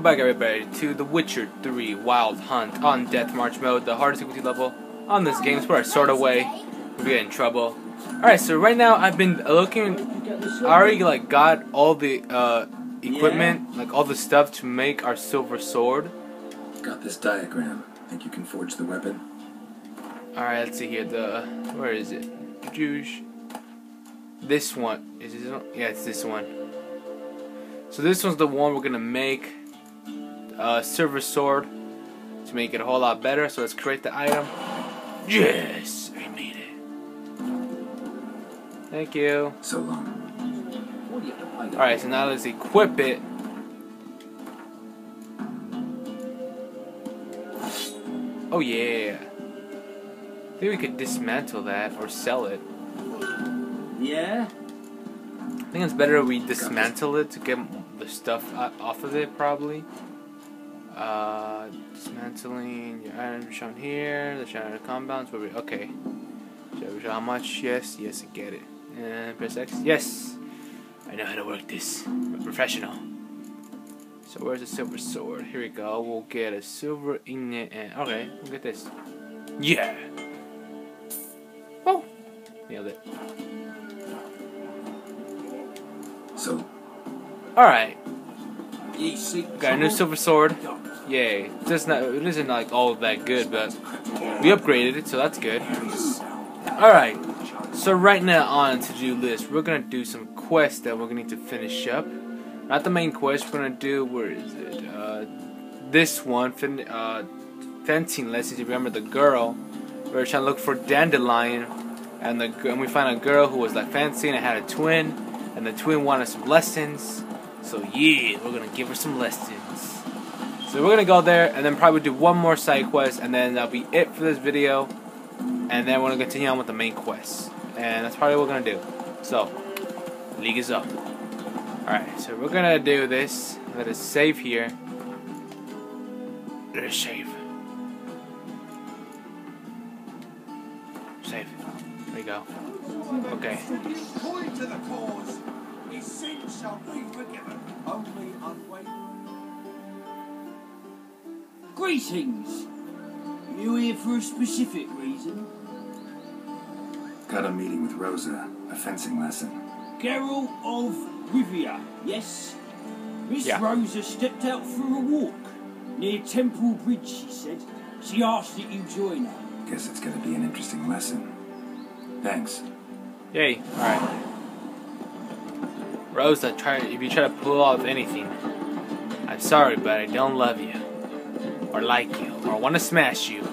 welcome back everybody to The Witcher 3 Wild Hunt on Death March mode, the hardest difficulty level on this game. It's where I sort of way we get in trouble. Alright, so right now I've been looking, I already like got all the uh, equipment, like all the stuff to make our silver sword. Got this diagram. Think you can forge the weapon? Alright, let's see here, the, where is it? Juice. This one, is this one? Yeah, it's this one. So this one's the one we're gonna make uh, silver sword to make it a whole lot better. So let's create the item. Yes, I made it. Thank you. So long. Alright, so now let's equip it. Oh yeah. I think we could dismantle that or sell it. Yeah? I think it's better we dismantle it to get the stuff off of it, probably. Uh, dismantling your items shown here. The shown compounds. Where we okay. Show how much? Yes, yes, I get it. And press X. Yes, I know how to work this. I'm a professional. So where's the silver sword? Here we go. We'll get a silver ingot and okay, we'll get this. Yeah. Oh, nailed it. So. Alright. You Got a new silver sword. Yay. This not it isn't like all that good, but we upgraded it, so that's good. Alright. So right now on to do list, we're gonna do some quests that we're gonna need to finish up. Not the main quest, we're gonna do where is it? Uh, this one, fin uh, fencing lessons. You remember the girl? We were trying to look for dandelion, and the and we found a girl who was like fencing and had a twin, and the twin wanted some lessons. So yeah, we're gonna give her some lessons. So we're gonna go there and then probably do one more side quest and then that'll be it for this video. And then we're gonna continue on with the main quest. And that's probably what we're gonna do. So, league is up. Alright, so we're gonna do this. Let us save here. Let us save. Save. There we go. Okay. According to Greetings! You here for a specific reason? Got a meeting with Rosa. A fencing lesson. Geralt of Rivia, yes? Miss Yeah. Rosa stepped out for a walk. Near Temple Bridge, she said. She asked that you join her. Guess it's gonna be an interesting lesson. Thanks. Yay. Alright. Rosa, try if you try to pull off anything. I'm sorry, but I don't love you. Or like you. Or want to smash you.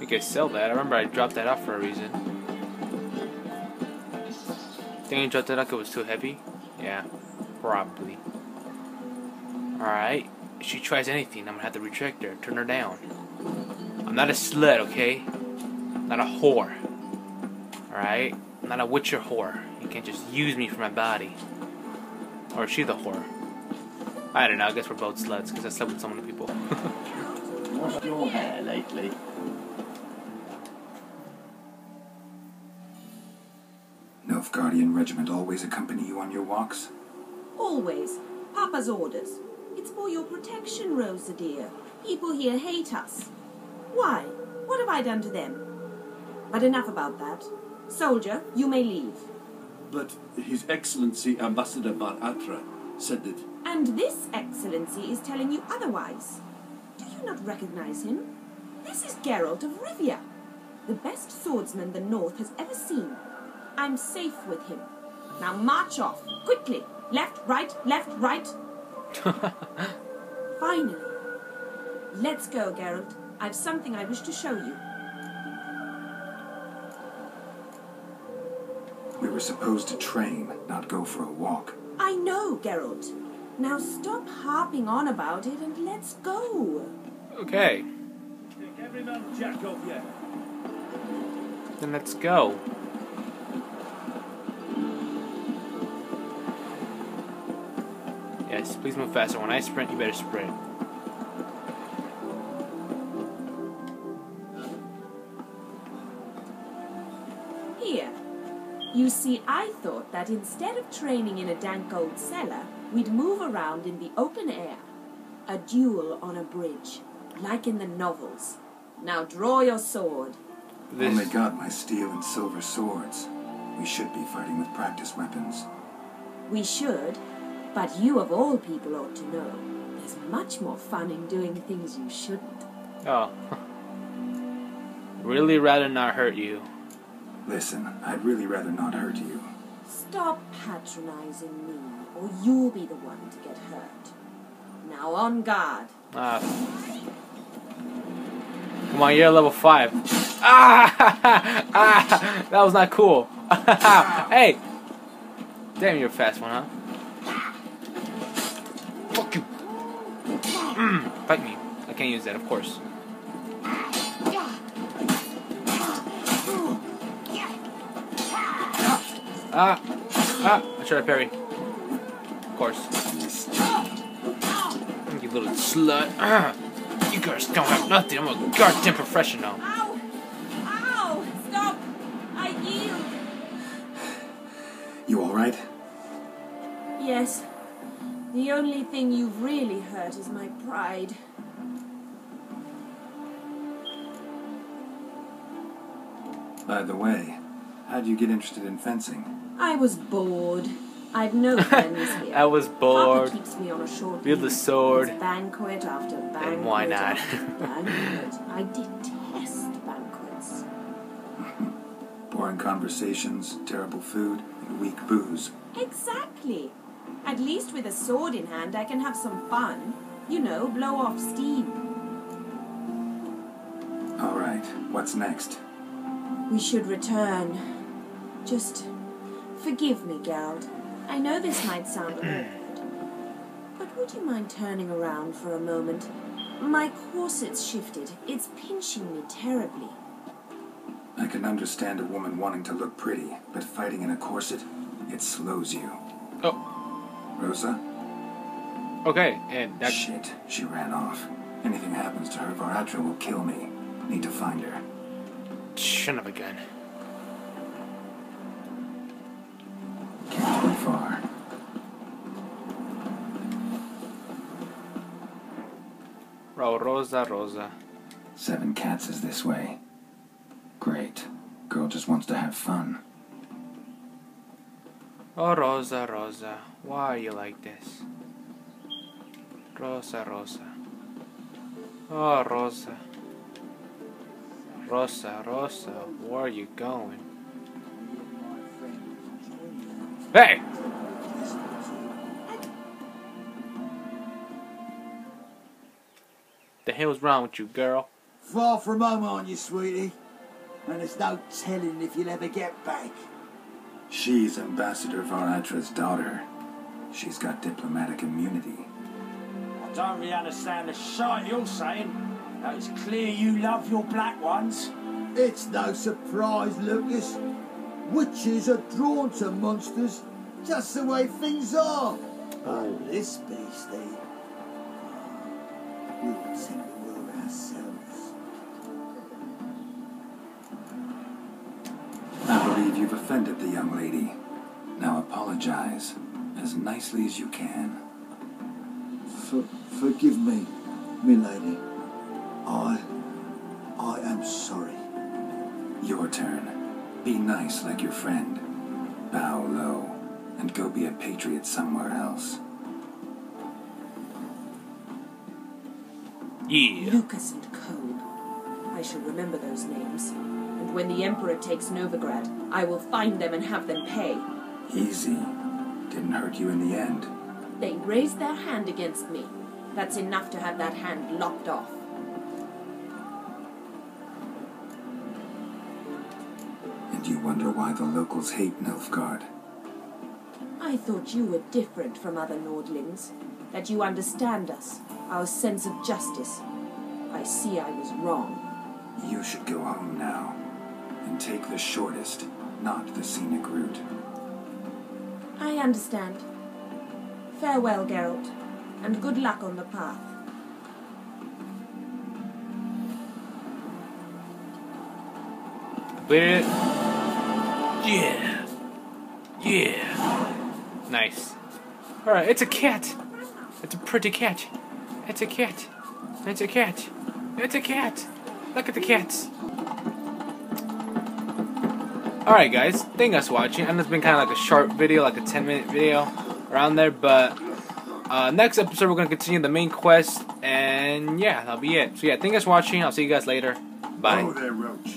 We could sell that. I remember I dropped that off for a reason. Think you dropped that off it was too heavy? Yeah. Probably. Alright. If she tries anything, I'm gonna have to retract her. Turn her down. I'm not a slut, okay? I'm not a whore. Alright? I'm not a witcher whore. You can't just use me for my body. Or is she the whore? I don't know, I guess we're both sluts because I slept with so many people. What's your hair lately? Nilfgaardian regiment always accompany you on your walks? Always. Papa's orders. It's for your protection, Rosa dear. People here hate us. Why? What have I done to them? But enough about that. Soldier, you may leave. But His Excellency Ambassador var Attre said that And this excellency is telling you otherwise. Do you not recognize him? This is Geralt of Rivia, the best swordsman the North has ever seen. I'm safe with him. Now march off, quickly. Left, right, left, right. Finally. Let's go, Geralt. I've something I wish to show you. We were supposed to train, not go for a walk. I know, Geralt. Now stop harping on about it and let's go. okay, every man jack off yet. then let's go. Yes, please move faster. When I sprint, you better sprint. You You see, I thought that instead of training in a dank old cellar, we'd move around in the open air. A duel on a bridge, like in the novels. Now draw your sword. This... Oh Only This, got my steel and silver swords. We should be fighting with practice weapons. We should, but you of all people ought to know. There's much more fun in doing things you shouldn't. oh. really rather not hurt you. Listen, I'd really rather not hurt you. Stop patronizing me, or you'll be the one to get hurt. Now on guard. Ah. Come on, you're level 5. Ah! ah! That was not cool. hey! Damn, you're a fast one, huh? Fuck you. Mm, fight me. I can't use that, of course. Ah! Ah! I tried to parry. Of course. You little slut. Ah. You girls don't have nothing. I'm a goddamn professional. Ow! Ow! Stop! I yield! You alright? Yes. The only thing you've really hurt is my pride. By the way, how'd you get interested in fencing? I was bored. I've no friends here. I was bored. Papa keeps me on a short Wield the leash. sword. It's banquet after banquet. And why not? after banquet. I detest banquets. Boring conversations, terrible food, and weak booze. Exactly. At least with a sword in hand, I can have some fun. You know, blow off steam. Alright, what's next? We should return. Just forgive me, Geralt. I know this might sound awkward, but would you mind turning around for a moment? My corset's shifted. It's pinching me terribly. I can understand a woman wanting to look pretty, but fighting in a corset, it slows you. Oh, Rosa? okay. And that. Shit, she ran off. Anything happens to her, var Attre will kill me. Need to find her. Son of a gun. Rosa, Rosa. Seven cats is this way. Great. Girl just wants to have fun. Oh, Rosa, Rosa. Why are you like this? Rosa, Rosa. Oh, Rosa. Rosa, Rosa, where are you going? Hey! Hell's wrong with you, girl? Far from home, aren't you, sweetie? And there's no telling if you'll ever get back. She's Ambassador var Attre's daughter. She's got diplomatic immunity. I don't really understand the shite you're saying. Now it's clear you love your black ones. It's no surprise, Lucas. Witches are drawn to monsters, just the way things are. But this beastie, eh? We'll take the world ourselves. I believe you've offended the young lady. Now apologize as nicely as you can. For, forgive me, milady. I, I am sorry. Your turn. Be nice like your friend. Bow low and go be a patriot somewhere else. Yeah. Lucas and Cobe. I shall remember those names. And when the Emperor takes Novigrad, I will find them and have them pay. Easy. Didn't hurt you in the end. They raised their hand against me. That's enough to have that hand lopped off. And you wonder why the locals hate Nilfgaard. I thought you were different from other Nordlings. That you understand us, our sense of justice. I see I was wrong. You should go home now. And take the shortest, not the scenic route. I understand. Farewell, Geralt, and good luck on the path. Completed it. Yeah. Yeah. Nice. Alright, it's a cat. It's a pretty cat. It's a cat. It's a cat. It's a cat. Look at the cats. Alright guys, thank you guys for watching. I know it's been kind of like a short video, like a 10 minute video around there, but uh, next episode we're going to continue the main quest, and yeah, that'll be it. So yeah, thank you guys for watching. I'll see you guys later. Bye. Oh there, Roach.